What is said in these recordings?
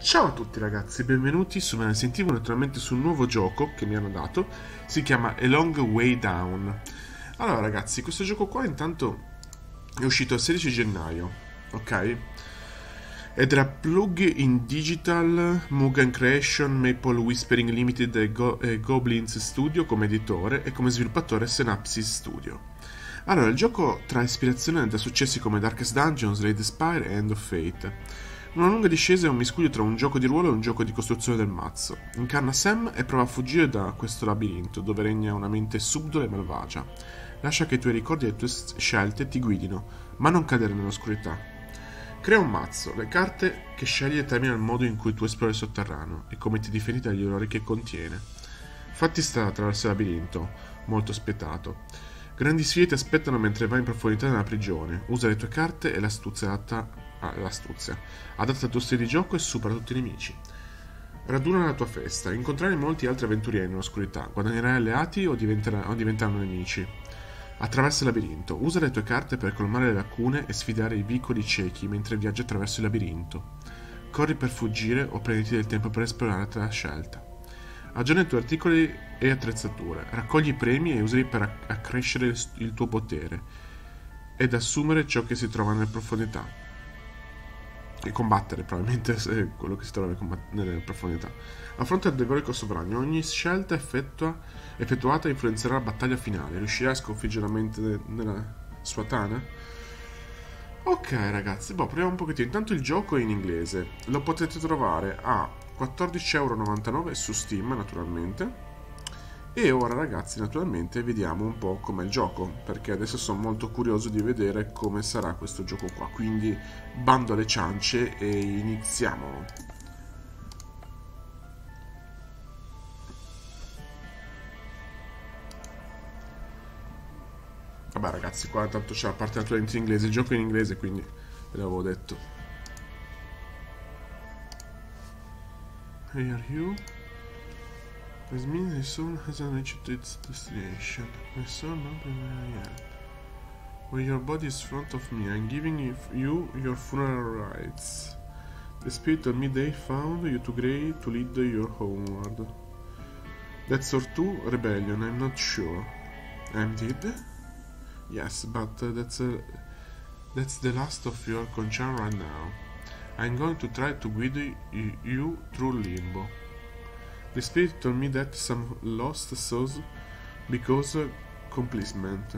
Ciao a tutti ragazzi, benvenuti su Me sentivo naturalmente sul nuovo gioco che mi hanno dato, si chiama A Long Way Down. Allora ragazzi, questo gioco qua intanto è uscito il 16 gennaio, ok? Ed era plug in digital, Mugen Creation, Maple Whispering Limited e, Go e Goblins Studio come editore e come sviluppatore Synapsis Studio. Allora, il gioco trae ispirazione da successi come Darkest Dungeons, Raid Spire e End of Fate. Una lunga discesa è un miscuglio tra un gioco di ruolo e un gioco di costruzione del mazzo. Incarna Sam e prova a fuggire da questo labirinto, dove regna una mente subdola e malvagia. Lascia che i tuoi ricordi e le tue scelte ti guidino, ma non cadere nell'oscurità. Crea un mazzo, le carte che scegli determinano il modo in cui tu esplori il sotterraneo e come ti difendi dagli orrori che contiene. Fatti strada attraverso il labirinto, molto spietato. Grandi sfide ti aspettano mentre vai in profondità nella prigione. Usa le tue carte e l'astuzia adatta Ah, l'astuzia. Adatta al tuo stile di gioco e supera tutti i nemici. Raduna la tua festa. Incontrerai molti altri avventurieri nell'oscurità. Guadagnerai alleati o, o diventeranno nemici. Attraversa il labirinto. Usa le tue carte per colmare le lacune e sfidare i vicoli ciechi mentre viaggi attraverso il labirinto. Corri per fuggire o prenditi del tempo per esplorare la tua scelta. Aggiorna i tuoi articoli e attrezzature. Raccogli premi e usali per accrescere il tuo potere ed assumere ciò che si trova nelle profondità e combattere probabilmente è quello che si trova nelle profondità. A fronte del Degorico sovrano, ogni scelta effettua, effettuata influenzerà la battaglia finale. Riuscirà a sconfiggere la mente nella sua tana? Ok ragazzi, boh, proviamo un pochettino. Intanto il gioco è in inglese. Lo potete trovare a 14,99€ su Steam naturalmente e ora ragazzi naturalmente vediamo un po' com'è il gioco, perché adesso sono molto curioso di vedere come sarà questo gioco qua. Quindi bando alle ciance e iniziamo. Vabbè ragazzi, qua tanto c'è la parte naturalmente in inglese, il gioco è in inglese quindi ve l'avevo detto. Here you. Hasn't reached its destination. Soul not am. When your body is front of me, I'm giving you your funeral rites. The spirit of midday found you too grey to lead your homeward. That's or two rebellion, I'm not sure. I'm dead? Yes, but uh, that's uh, that's the last of your concern right now. I'm going to try to guide you through limbo. The spirit told me that some lost souls because uh, complacement.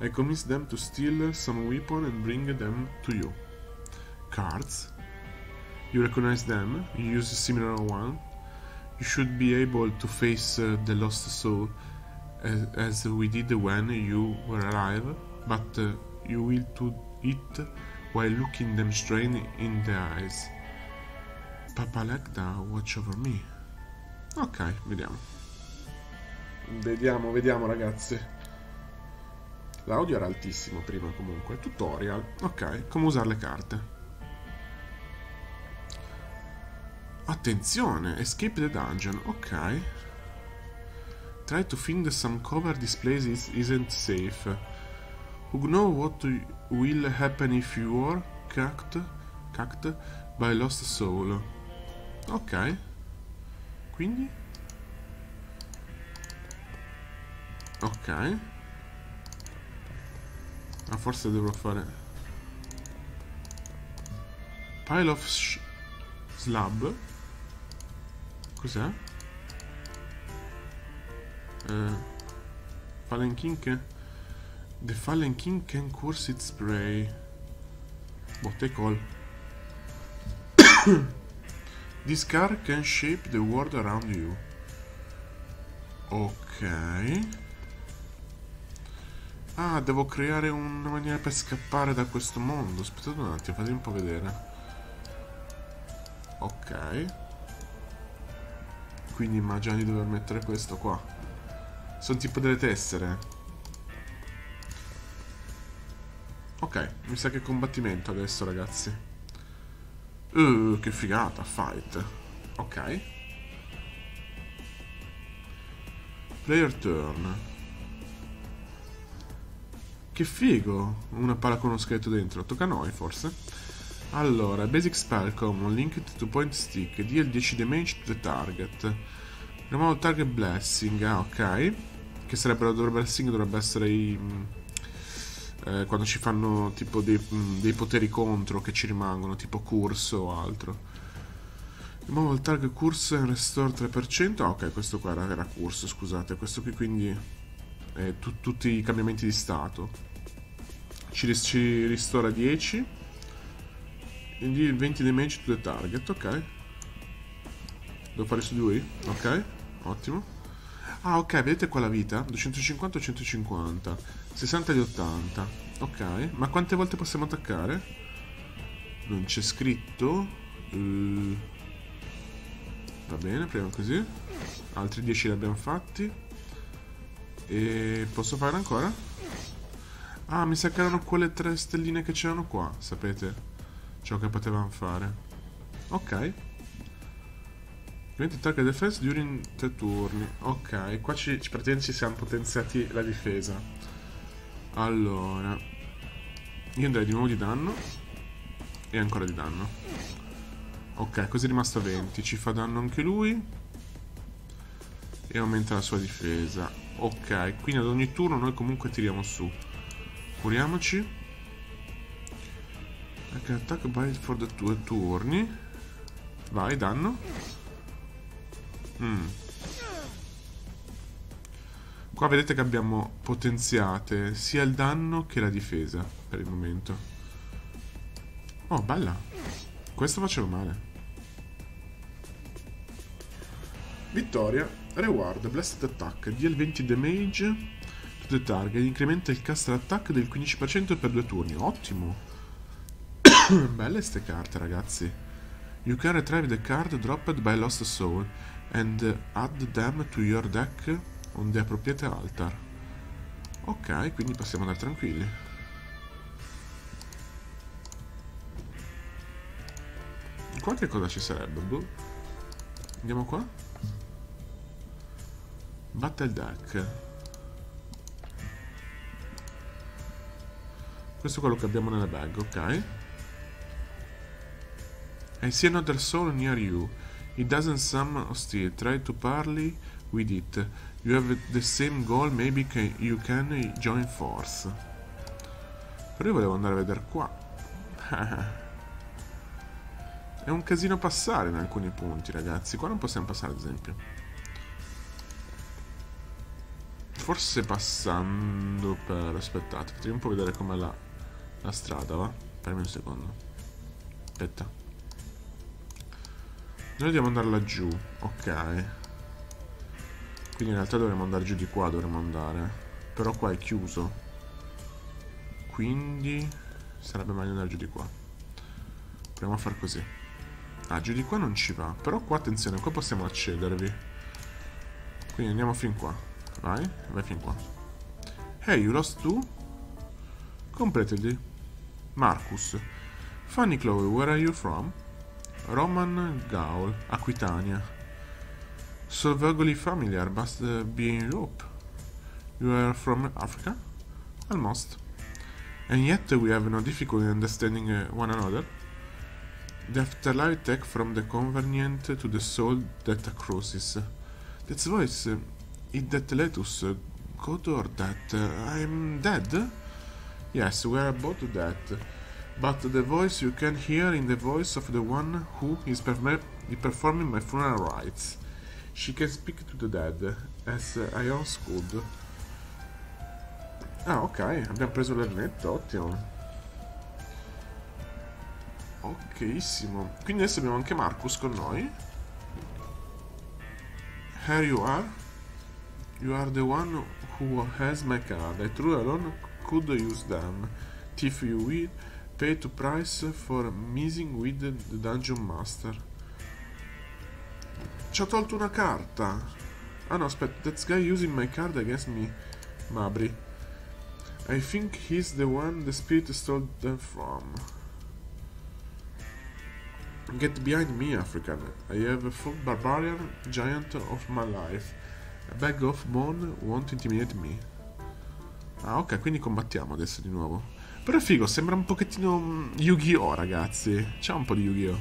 I convinced them to steal some weapon and bring them to you. Cards? You recognize them? You use a similar one? You should be able to face uh, the lost soul as, as, we did when you were alive, but uh, you will do it while looking them straight in the eyes. Papa Legda, watch over me. Ok, vediamo. Vediamo, vediamo ragazzi. L'audio era altissimo prima comunque. Tutorial. Ok, come usare le carte. Attenzione, escape the dungeon. Ok. Try to find some cover this place is, isn't safe. Who know what will happen if you are cacked, cacked by lost soul. Ok. Quindi? Ok. Ah, forse dovrò fare... Pile of slab. Cos'è? Uh, Fallen King The Fallen King can curse its prey. Boh, take all. This car can shape the world around you. Ok. Ah, devo creare una maniera per scappare da questo mondo. Aspettate un attimo, fatemi un po' vedere. Ok. Quindi immagino di dover mettere questo qua. Sono tipo delle tessere. Ok, mi sa che combattimento adesso, ragazzi. Uh, che figata, fight. Ok. Player turn. Che figo. Una palla con uno scheletro dentro. Tocca a noi, forse. Allora, basic spell common, linked to point stick, deal 10 damage to the target. Remove target blessing, ah ok. Che sarebbero, dovrebbe, blessing dovrebbe essere i... eh, quando ci fanno tipo dei, mm, dei poteri contro che ci rimangono, tipo curso o altro. Remove il target curse and restore 3%. Ah ok, questo qua era, era curso, scusate. Questo qui quindi è tu- tutti i cambiamenti di stato. Ci, ci ristora 10. E deal 20 damage to the target, ok. Devo fare su di lui? Ok, ottimo. Ah, ok, vedete qua la vita? 250 150, 60 di 80. Ok, ma quante volte possiamo attaccare? Non c'è scritto. Eh, va bene, proviamo così. Altri 10 li abbiamo fatti. E posso fare ancora? Ah, mi sa che erano quelle tre stelline che c'erano qua, sapete? Ciò che potevamo fare. Ok. Diventa target defense during tre turni. Ok, qua ci, ci, praticamente ci siamo potenziati la difesa. Allora. Io andrei di nuovo di danno. E ancora di danno. Ok, così è rimasto a 20. Ci fa danno anche lui. E aumenta la sua difesa. Ok, quindi ad ogni turno noi comunque tiriamo su. Curiamoci. Attack by for the turni. Vai, danno. Mm. Qua vedete che abbiamo potenziate sia il danno che la difesa per il momento. Oh, bella. Questo faceva male. Vittoria. Reward. Blessed Attack. Deal 20 damage to the target. Incrementa il caster attack del 15% per due turni. Ottimo. Belle ste carte, ragazzi. You can retrieve the card dropped by Lost Soul and add them to your deck on the appropriate altar. Ok, quindi possiamo andare tranquilli. Qua che cosa ci sarebbe? Boh. Andiamo qua. Battle deck. Questo è quello che abbiamo nella bag, ok. I see another soul near you. It doesn't seem hostile. Try to parley with it. You have the same goal, maybe can, you can join force. Però io volevo andare a vedere qua. È un casino passare in alcuni punti, ragazzi. Qua non possiamo passare, ad esempio. Forse passando per... Aspettate, facciamo un po' vedere com'è la, la strada, va? Fermi un secondo. Aspetta. Noi dobbiamo andare laggiù, ok. Quindi in realtà dovremmo andare giù di qua, dovremmo andare. Però qua è chiuso. Quindi sarebbe meglio andare giù di qua. Proviamo a far così. Ah, giù di qua non ci va. Però qua, attenzione, qua possiamo accedervi. Quindi andiamo fin qua. Vai, vai fin qua. Hey, you lost two? Completely. Marcus. Funny Chloe, where are you from? Roman Gaul, Aquitania. So vaguely familiar, but be in Europe. You are from Africa? Almost. And yet we have no difficulty understanding uh, one another. The afterlife tech from the convenient to the soul that crosses. That's voice. Uh, it that let us uh, go or that uh, I'm dead? Yes, we are both dead. But the voice you can hear in the voice of the one who is performing my funeral rites. She can speak to the dead, as I once could. Ah, ok, abbiamo preso l'elmetto, ottimo. Okissimo. Quindi adesso abbiamo anche Marcus con noi. Here you are. You are the one who has my card. I truly alone could use them. If you will, Pay to price for missing with the Dungeon Master. Ci ha tolto una carta. Ah no, aspetta. That guy using my card against me. Mabri. I think he's the one the spirit stole them from. Get behind me, African. I have a full barbarian giant of my life. A bag of bone won't intimidate me. Ah, ok, quindi combattiamo adesso di nuovo. Però è figo, sembra un pochettino mm, Yu-Gi-Oh, ragazzi. C'è un po' di Yu-Gi-Oh.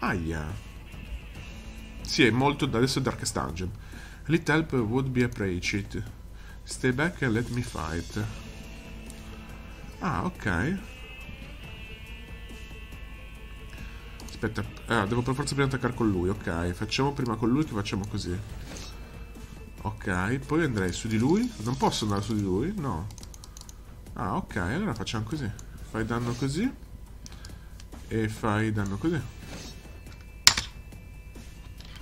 Aia. Sì, è molto... Adesso è Darkest Dungeon. A little help would be appreciated. Stay back and let me fight. Ah, ok. Aspetta, ah, devo per forza prima attaccare con lui, ok. Facciamo prima con lui che facciamo così. Ok, poi andrei su di lui. Non posso andare su di lui? No. Ah, ok, allora facciamo così. Fai danno così. E fai danno così.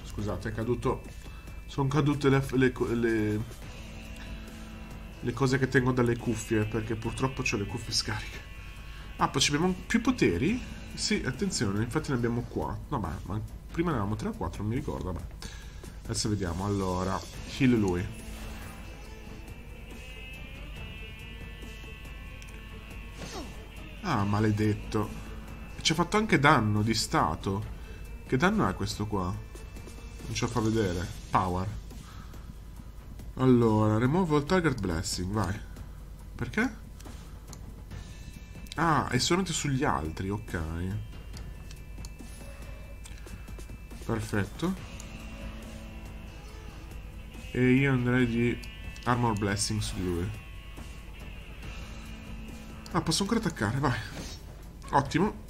Scusate, è caduto... Sono cadute le, le, le, le cose che tengo dalle cuffie, perché purtroppo ho le cuffie scariche. Ah, poi abbiamo più poteri? Sì, attenzione, infatti ne abbiamo qua. Vabbè, ma prima ne avevamo 3 o 4, non mi ricordo, vabbè. Adesso vediamo, allora, heal lui. Ah, maledetto. Ci ha fatto anche danno di stato. Che danno è questo qua? Non ce lo fa vedere. Power. Allora, remove all target blessing, vai. Perché? Ah, è solamente sugli altri, ok. Perfetto. E io andrei di Armor Blessing su di lui. Ah, posso ancora attaccare, vai. Ottimo.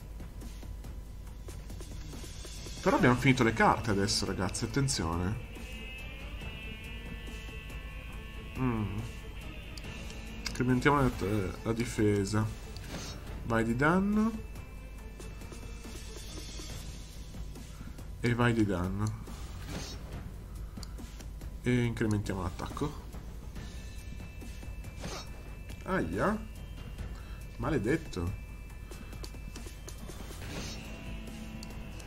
Però abbiamo finito le carte adesso, ragazzi, attenzione. Mm. Incrementiamo la, la difesa. Vai di danno. E vai di danno. E incrementiamo l'attacco. Aia. Maledetto.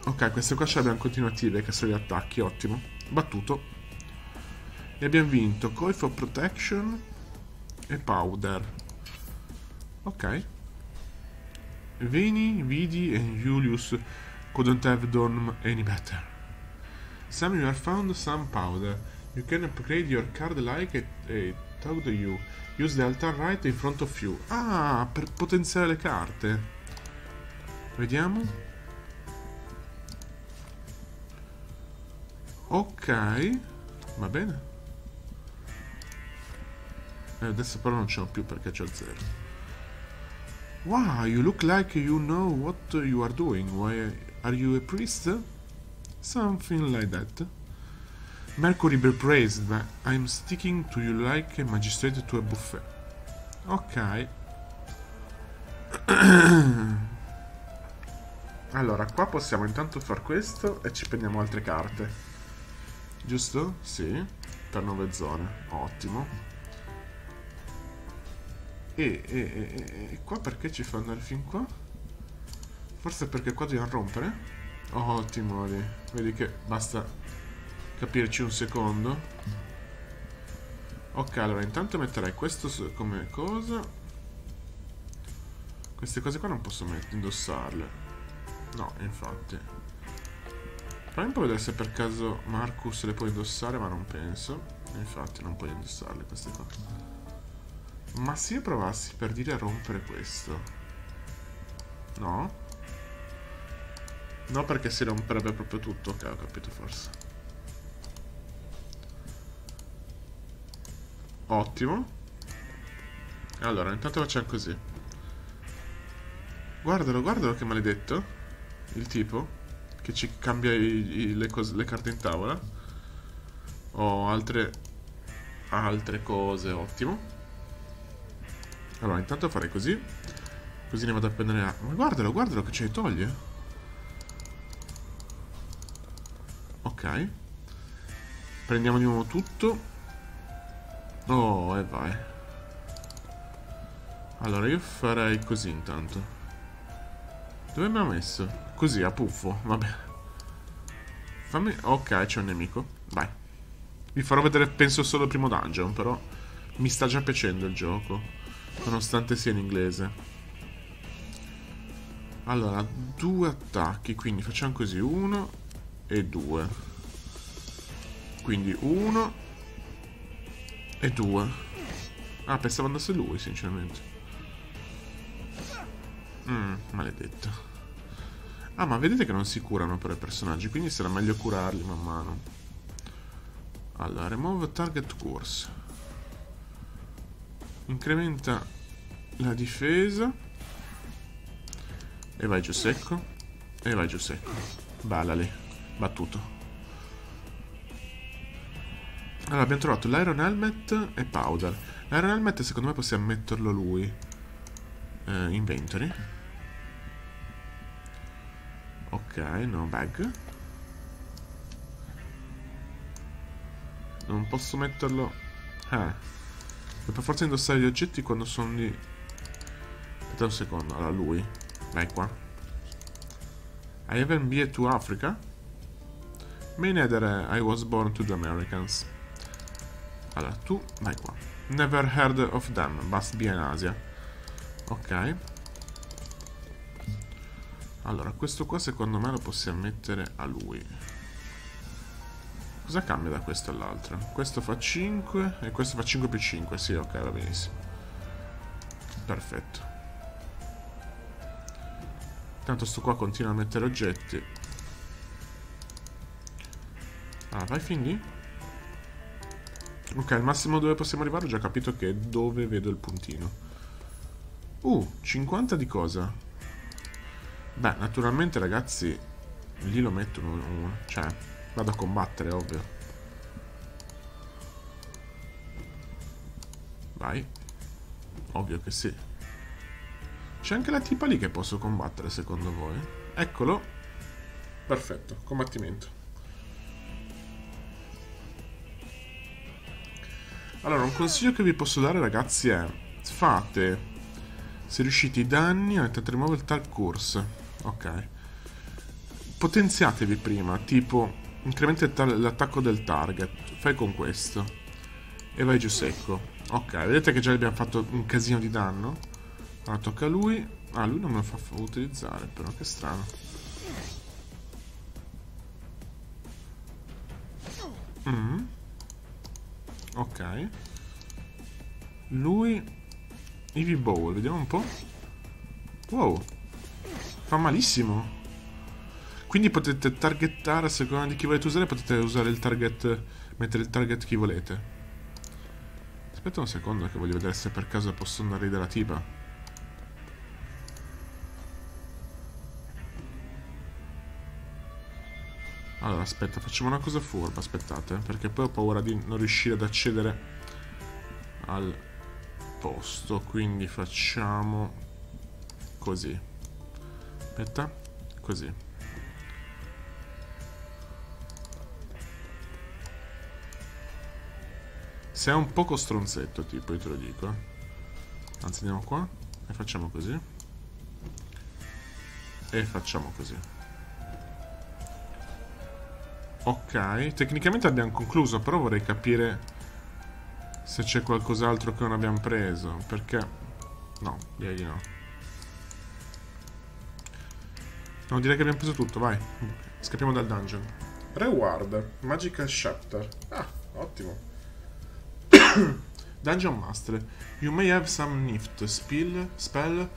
Ok, queste qua ce le abbiamo continuative che sono gli attacchi, ottimo. Battuto. E abbiamo vinto Coil for Protection e Powder. Ok. Vini, Vidi, and Julius couldn't have done any better. Some you have found some powder. You can upgrade your card like it, it told you. Use the altar right in front of you. Ah, per potenziare le carte. Vediamo. Ok. Va bene. Eh, adesso però non ce l'ho più perché c'ho il zero. Wow, you look like you know what you are doing. Why are you a priest? Something like that. Mercury be praised, but I'm sticking to you like a magistrate to a buffet. Ok. allora, qua possiamo intanto fare questo e ci prendiamo altre carte. Giusto? Sì. Per nove zone. Ottimo. E, e, e, e, qua perché ci fa andare fin qua? Forse perché qua dobbiamo rompere? Ottimo, lì. Vedi che basta capirci un secondo. Ok, allora intanto metterei questo come cosa. Queste cose qua non posso indossarle. No, infatti. Fammi un po' vedere se per caso Marcus le può indossare, ma non penso. Infatti non puoi indossarle queste qua. Ma se io provassi per dire a rompere questo No? No perché si romperebbe proprio tutto Ok ho capito forse Ottimo Allora intanto facciamo così Guardalo guardalo che maledetto Il tipo Che ci cambia i, i, le, cose, le carte in tavola Ho altre Altre cose Ottimo allora, intanto farei così. Così ne vado a prendere... A... Ma guardalo, guardalo che ce li toglie. Ok. Prendiamo di nuovo tutto. Oh, e vai. Allora, io farei così intanto. Dove mi ha messo? Così, a puffo. Vabbè. Fammi... Ok, c'è un nemico. Vai. Vi farò vedere, penso, solo il primo dungeon, però... Mi sta già piacendo il gioco. Nonostante sia in inglese. Allora, due attacchi, quindi facciamo così, uno e due. Quindi uno e due. Ah, pensavo andasse lui, sinceramente. Mm, maledetto. Ah, ma vedete che non si curano per i personaggi, quindi sarà meglio curarli man mano. Allora, remove target course. Incrementa la difesa. E vai giù secco. E vai giù secco. Balla lì. Battuto. Allora, abbiamo trovato l'Iron Helmet e Powder. L'Iron Helmet secondo me possiamo metterlo lui. Eh, inventory. Ok, no bag. Non posso metterlo... Eh. Devo per forza indossare gli oggetti quando sono lì... Aspetta un secondo, allora lui. Vai qua. I haven't been to Africa? Me neither I was born to the Americans. Allora, tu vai qua. Never heard of them, must be in Asia. Ok. Allora, questo qua secondo me lo possiamo mettere a lui. Cosa cambia da questo all'altro? Questo fa 5 e questo fa 5 più 5. Sì, ok, va benissimo. Perfetto. Tanto sto qua continua a mettere oggetti. Ah, vai fin lì. Ok, il massimo dove possiamo arrivare ho già capito che è dove vedo il puntino. Uh, 50 di cosa? Beh, naturalmente ragazzi, lì lo metto uno, cioè, vado a combattere, ovvio. Vai. Ovvio che sì. C'è anche la tipa lì che posso combattere, secondo voi? Eccolo. Perfetto, combattimento. Allora, un consiglio che vi posso dare, ragazzi, è fate, se riuscite, i danni, avete remove il tal course. Ok. Potenziatevi prima, tipo, incrementa l'attacco del target. Fai con questo. E vai giù secco. Ok, vedete che già abbiamo fatto un casino di danno. Ora tocca a lui. Ah, lui non me lo fa utilizzare, però, che strano. Mm. Ok. Lui... Eevee Bowl, vediamo un po'. Wow. Fa malissimo. Quindi potete targettare a seconda di chi volete usare, potete usare il target, mettere il target chi volete. Aspetta un secondo che voglio vedere se per caso posso andare dalla tipa. Allora, aspetta, facciamo una cosa furba, aspettate, perché poi ho paura di non riuscire ad accedere al posto, quindi facciamo così. Aspetta, così. Sei un poco stronzetto, tipo, io te lo dico. Anzi, andiamo qua e facciamo così. E facciamo così. Ok, tecnicamente abbiamo concluso, però vorrei capire se c'è qualcos'altro che non abbiamo preso, perché... No, direi di no. No, direi che abbiamo preso tutto, vai. Scappiamo dal dungeon. Reward, Magical Chapter. Ah, ottimo. dungeon Master. You may have some nift, spill, spell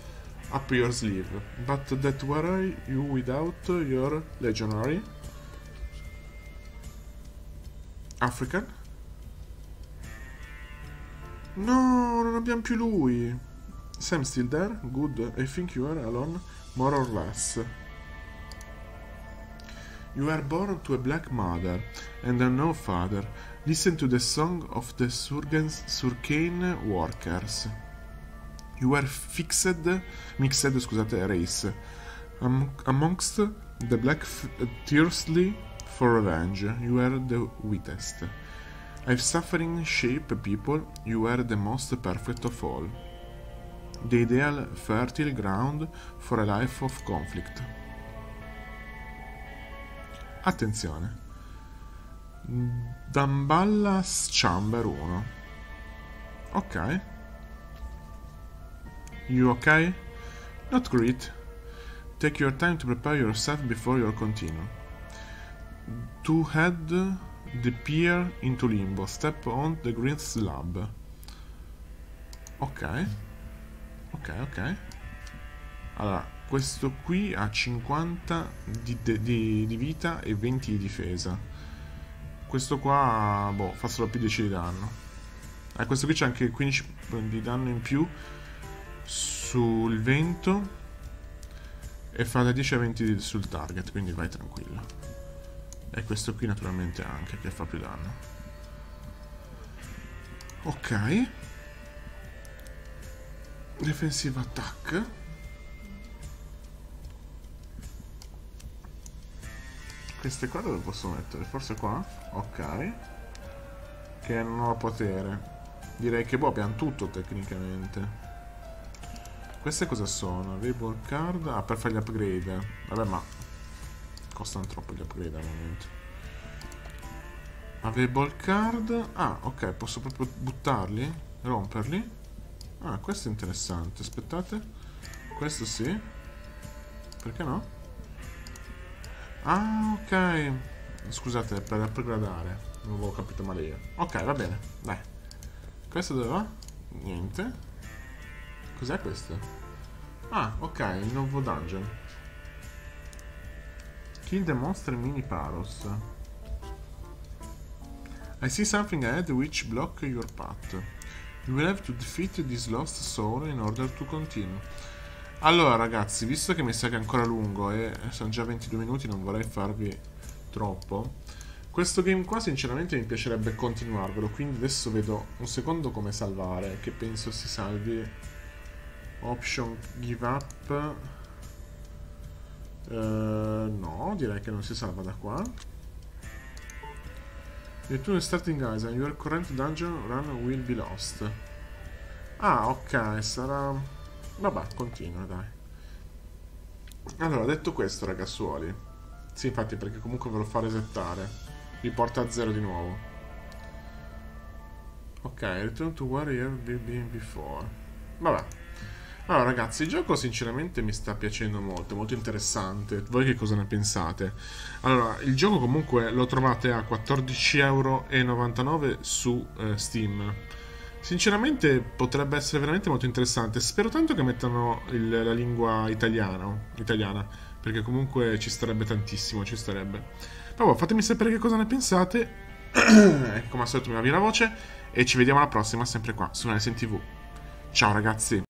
up your sleeve, but that were you without your legionary African? No, non abbiamo più lui. Sam still there? Good. I think you are alone, more or less. You are born to a black mother and a no father. Listen to the song of the Surcane workers. You are fixed, mixed, scusate, race. Am amongst the black tearsly for revenge, you are the weakest. I've suffering shape people, you are the most perfect of all. The ideal fertile ground for a life of conflict. Attenzione. Damballas Chamber 1. Ok. You okay? Not great. Take your time to prepare yourself before you continue. To head the pier into limbo. Step on the green slab. Ok. Ok, ok. Allora, questo qui ha 50 di, di, di vita e 20 di difesa. Questo qua, boh, fa solo più 10 di danno. Eh, questo qui c'ha anche 15 di danno in più sul vento e fa da 10 a 20 sul target, quindi vai tranquillo. E questo qui naturalmente anche che fa più danno. Ok. Defensive attack. Queste qua dove posso mettere? Forse qua? Ok. Che hanno nuovo potere. Direi che boh, abbiamo tutto tecnicamente. Queste cosa sono? Available card? Ah, per fare gli upgrade. Vabbè, ma costano troppo gli upgrade al momento. Available card? Ah, ok, posso proprio buttarli? Romperli? Ah, questo è interessante. Aspettate. Questo sì. Perché no? Ah, ok. Scusate, per upgradare. Non avevo capito male io. Ok, va bene. Dai. Questo dove va? Niente. Cos'è questo? Ah, ok, il nuovo dungeon. Kill the monster mini paros. I see something ahead which block your path. You will have to defeat this lost soul in order to continue. Allora ragazzi, visto che mi sa che è ancora lungo e sono già 22 minuti, non vorrei farvi troppo. Questo game qua sinceramente mi piacerebbe continuarvelo, quindi adesso vedo un secondo come salvare, che penso si salvi option give up uh, no direi che non si salva da qua two starting guys and your current dungeon run will be lost. Ah, ok, sarà... Vabbè, continua, dai. Allora, detto questo, ragazzuoli. Sì, infatti, perché comunque ve lo fa resettare. Vi porta a zero di nuovo. Ok, return to where you have been before. Vabbè. Allora ragazzi, il gioco sinceramente mi sta piacendo molto, molto interessante. Voi che cosa ne pensate? Allora, il gioco comunque lo trovate a 14,99€ su eh, Steam. Sinceramente potrebbe essere veramente molto interessante. Spero tanto che mettano il, la lingua italiana, italiana, perché comunque ci starebbe tantissimo, ci starebbe. Però fatemi sapere che cosa ne pensate. Come al solito mi va via la voce e ci vediamo alla prossima sempre qua su NSN TV. Ciao ragazzi!